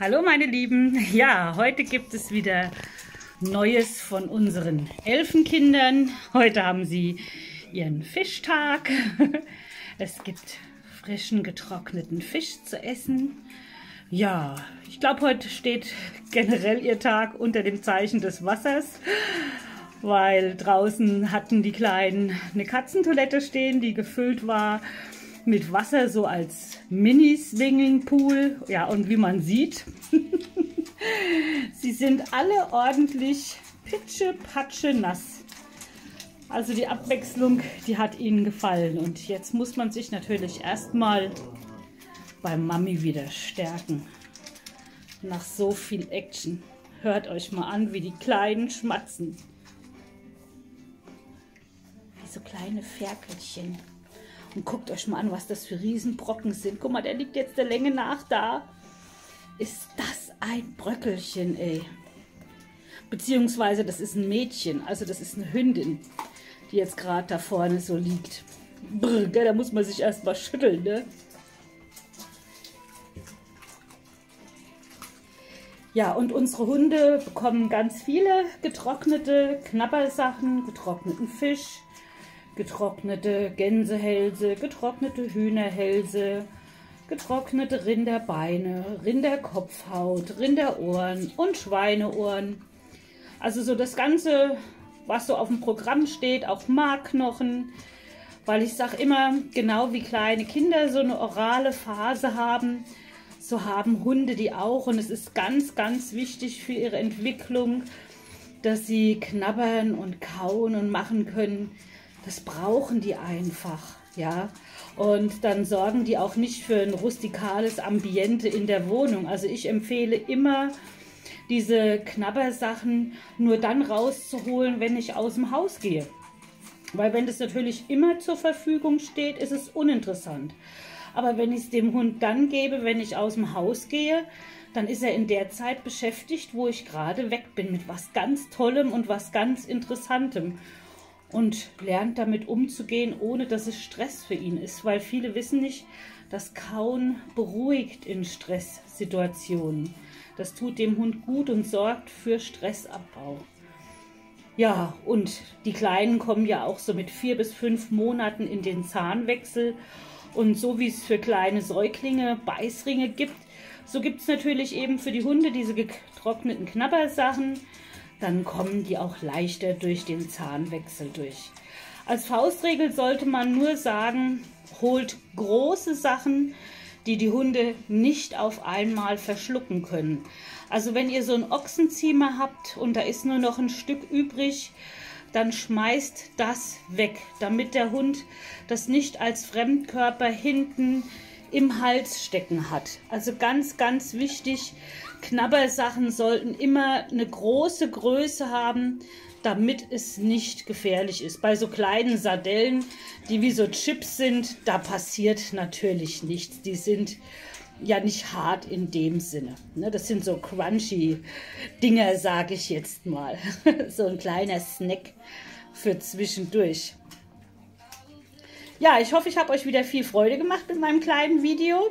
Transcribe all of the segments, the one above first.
Hallo meine Lieben, ja, heute gibt es wieder Neues von unseren Elfenkindern. Heute haben sie ihren Fischtag. Es gibt frischen getrockneten Fisch zu essen. Ja, ich glaube, heute steht generell ihr Tag unter dem Zeichen des Wassers, weil draußen hatten die Kleinen eine Katzentoilette stehen, die gefüllt war mit Wasser, so als Mini-Swinging-Pool. Ja, und wie man sieht, sie sind alle ordentlich pitsche-patsche nass. Also die Abwechslung, die hat ihnen gefallen. Und jetzt muss man sich natürlich erstmal beim Mami wieder stärken. Nach so viel Action. Hört euch mal an, wie die Kleinen schmatzen. Wie so kleine Ferkelchen. Und guckt euch mal an, was das für Riesenbrocken sind. Guck mal, der liegt jetzt der Länge nach da. Ist das ein Bröckelchen, ey. Beziehungsweise, das ist ein Mädchen. Also das ist eine Hündin, die jetzt gerade da vorne so liegt. Brr, da muss man sich erstmal schütteln, ne? Ja, und unsere Hunde bekommen ganz viele getrocknete Knabbersachen, getrockneten Fisch, getrocknete Gänsehälse, getrocknete Hühnerhälse, getrocknete Rinderbeine, Rinderkopfhaut, Rinderohren und Schweineohren. Also so das Ganze, was so auf dem Programm steht, auch Markknochen, weil ich sage immer, genau wie kleine Kinder so eine orale Phase haben, so haben Hunde die auch und es ist ganz, ganz wichtig für ihre Entwicklung, dass sie knabbern und kauen und machen können, das brauchen die einfach, ja. Und dann sorgen die auch nicht für ein rustikales Ambiente in der Wohnung. Also ich empfehle immer, diese Knabbersachen nur dann rauszuholen, wenn ich aus dem Haus gehe. Weil wenn das natürlich immer zur Verfügung steht, ist es uninteressant. Aber wenn ich es dem Hund dann gebe, wenn ich aus dem Haus gehe, dann ist er in der Zeit beschäftigt, wo ich gerade weg bin, mit was ganz Tollem und was ganz Interessantem und lernt damit umzugehen, ohne dass es Stress für ihn ist, weil viele wissen nicht, dass Kauen beruhigt in Stresssituationen. Das tut dem Hund gut und sorgt für Stressabbau. Ja, und die Kleinen kommen ja auch so mit vier bis fünf Monaten in den Zahnwechsel. Und so wie es für kleine Säuglinge Beißringe gibt, so gibt es natürlich eben für die Hunde diese getrockneten Knabbersachen, dann kommen die auch leichter durch den Zahnwechsel durch. Als Faustregel sollte man nur sagen, holt große Sachen, die die Hunde nicht auf einmal verschlucken können. Also wenn ihr so einen Ochsenziemer habt und da ist nur noch ein Stück übrig, dann schmeißt das weg, damit der Hund das nicht als Fremdkörper hinten im Hals stecken hat. Also ganz, ganz wichtig, Knabbersachen sollten immer eine große Größe haben, damit es nicht gefährlich ist. Bei so kleinen Sardellen, die wie so Chips sind, da passiert natürlich nichts. Die sind ja nicht hart in dem Sinne. Ne? Das sind so crunchy Dinger, sage ich jetzt mal. so ein kleiner Snack für zwischendurch. Ja, ich hoffe, ich habe euch wieder viel Freude gemacht mit meinem kleinen Video.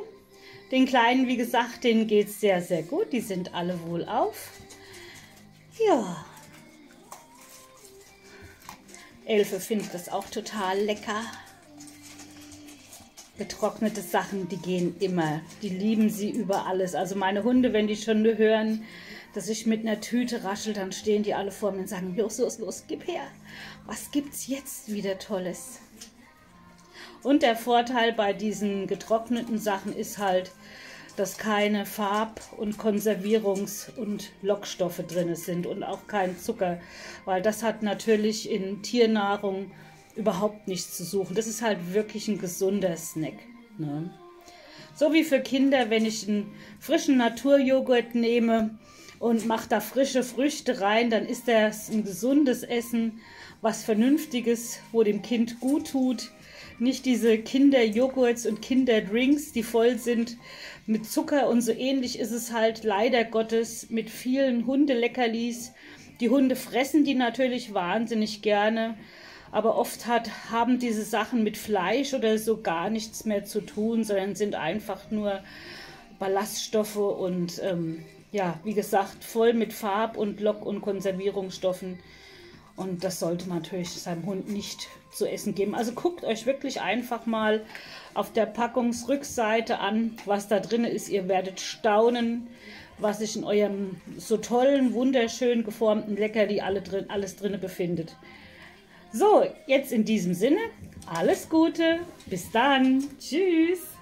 Den Kleinen, wie gesagt, denen geht es sehr, sehr gut. Die sind alle wohl auf. Ja. Elfe findet das auch total lecker. Getrocknete Sachen, die gehen immer. Die lieben sie über alles. Also meine Hunde, wenn die schon hören, dass ich mit einer Tüte raschel, dann stehen die alle vor mir und sagen, los, los, los, gib her. Was gibt's jetzt wieder Tolles? Und der Vorteil bei diesen getrockneten Sachen ist halt, dass keine Farb- und Konservierungs- und Lockstoffe drin sind und auch kein Zucker, weil das hat natürlich in Tiernahrung überhaupt nichts zu suchen. Das ist halt wirklich ein gesunder Snack. Ne? So wie für Kinder, wenn ich einen frischen Naturjoghurt nehme und mache da frische Früchte rein, dann ist das ein gesundes Essen, was Vernünftiges, wo dem Kind gut tut nicht diese Kinderjoghurts und Kinderdrinks, die voll sind mit Zucker und so ähnlich ist es halt leider Gottes mit vielen Hundeleckerlis. Die Hunde fressen die natürlich wahnsinnig gerne, aber oft hat, haben diese Sachen mit Fleisch oder so gar nichts mehr zu tun, sondern sind einfach nur Ballaststoffe und ähm, ja, wie gesagt, voll mit Farb- und Lock- und Konservierungsstoffen. Und das sollte man natürlich seinem Hund nicht zu essen geben. Also guckt euch wirklich einfach mal auf der Packungsrückseite an, was da drin ist. Ihr werdet staunen, was sich in eurem so tollen, wunderschön geformten Leckerli alle drin, alles drin befindet. So, jetzt in diesem Sinne, alles Gute, bis dann, tschüss.